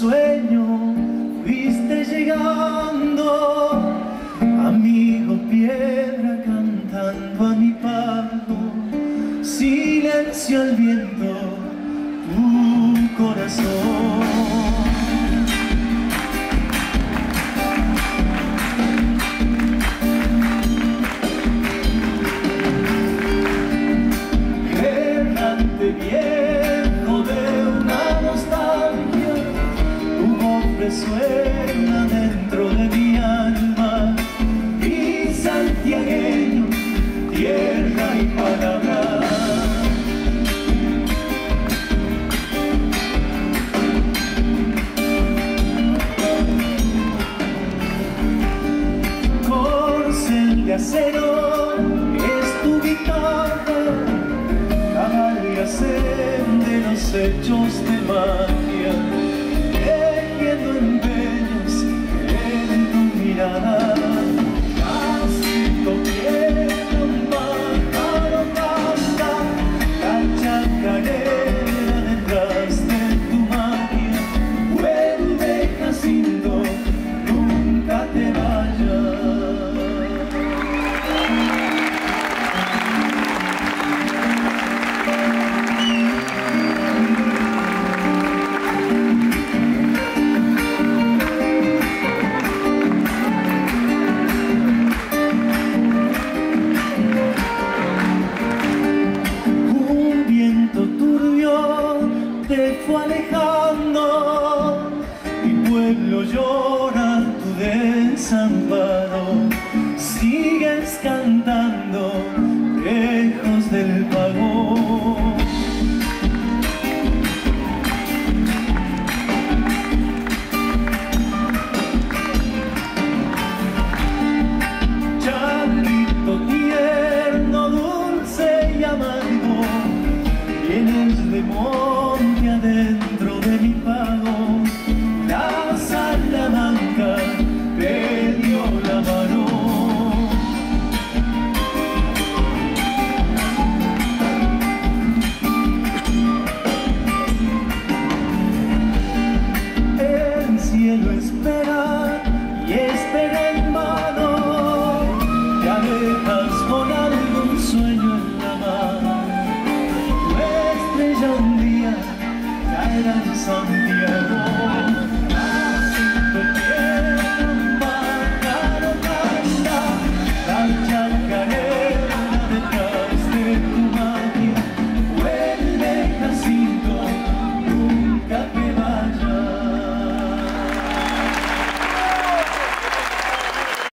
sueño fuiste llegando, amigo piedra cantando a mi palo, silencio al viento, tu corazón. Tu nombre suena dentro de mi alma y santiagueño, tierra y palabra. Corcel de acero es tu guitarra, cabalga de los hechos de magia, alejando, mi pueblo llora tu desamparo. Sigues cantando lejos del vagón.